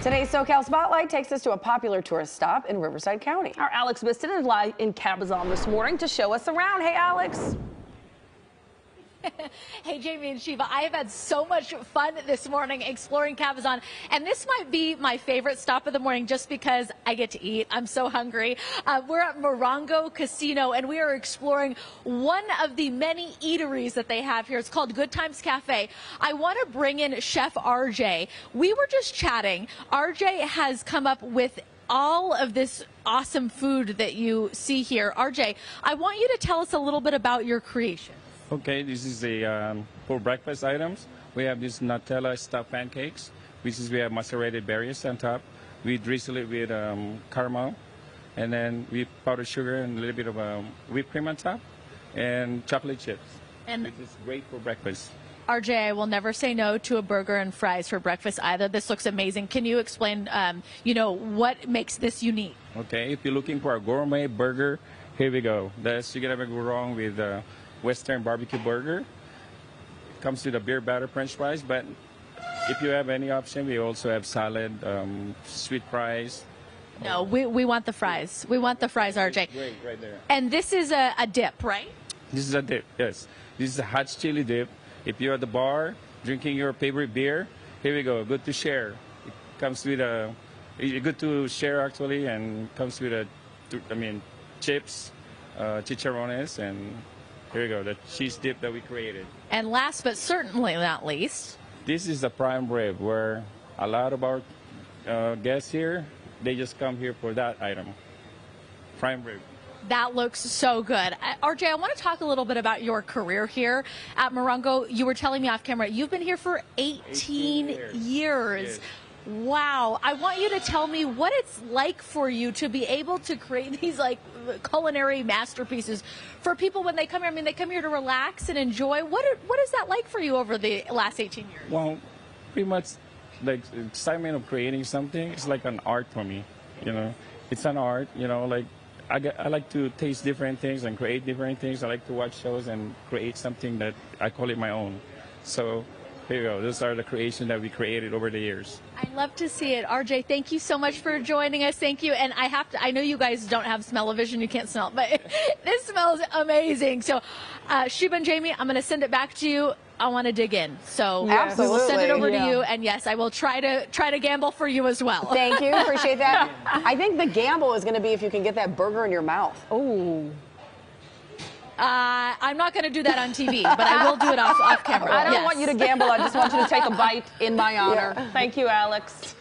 Today's SoCal Spotlight takes us to a popular tourist stop in Riverside County. Our Alex Biston is live in Cabazon this morning to show us around. Hey, Alex. hey, Jamie and Shiba, I have had so much fun this morning exploring Cabazon, and this might be my favorite stop of the morning just because I get to eat. I'm so hungry. Uh, we're at Morongo Casino, and we are exploring one of the many eateries that they have here. It's called Good Times Cafe. I want to bring in Chef RJ. We were just chatting. RJ has come up with all of this awesome food that you see here. RJ, I want you to tell us a little bit about your creation. Okay, this is the um, for breakfast items. We have this Nutella stuffed pancakes, which is we have macerated berries on top. We drizzle it with um, caramel, and then we powdered sugar and a little bit of um, whipped cream on top, and chocolate chips. And this is great for breakfast. RJ, I will never say no to a burger and fries for breakfast either. This looks amazing. Can you explain, um, you know, what makes this unique? Okay, if you're looking for a gourmet burger, here we go. That's you can never go wrong with. Uh, Western barbecue burger. It comes with a beer batter french fries, but if you have any option, we also have salad, um, sweet fries. No, we, we want the fries. We want the fries, RJ. Great, right there. And this is a, a dip, right? This is a dip, yes. This is a hot chili dip. If you're at the bar drinking your favorite beer, here we go. Good to share. It comes with a, good to share actually, and comes with a, I mean, chips, uh, chicharrones, and here we go, the cheese dip that we created. And last but certainly not least, this is the prime rib where a lot of our uh, guests here, they just come here for that item. Prime rib. That looks so good. Uh, RJ, I want to talk a little bit about your career here at Morongo. You were telling me off camera, you've been here for 18, 18 years. years. Yes. Wow. I want you to tell me what it's like for you to be able to create these like culinary masterpieces for people when they come here. I mean, they come here to relax and enjoy. What are, what is that like for you over the last 18 years? Well, pretty much like excitement of creating something. It's like an art for me. You know, it's an art. You know, like I, get, I like to taste different things and create different things. I like to watch shows and create something that I call it my own. So here you go. Those are the creations that we created over the years. I love to see it. RJ, thank you so much for joining us. Thank you. And I have to, I know you guys don't have smell-o-vision. You can't smell it, but this smells amazing. So, uh, Shiba and Jamie, I'm going to send it back to you. I want to dig in. So Absolutely. we will send it over yeah. to you. And yes, I will try to try to gamble for you as well. Thank you. Appreciate that. I think the gamble is going to be if you can get that burger in your mouth. Oh. Uh, I'm not going to do that on TV, but I will do it off, off camera. I don't yes. want you to gamble. I just want you to take a bite in my honor. Yeah. Thank you, Alex.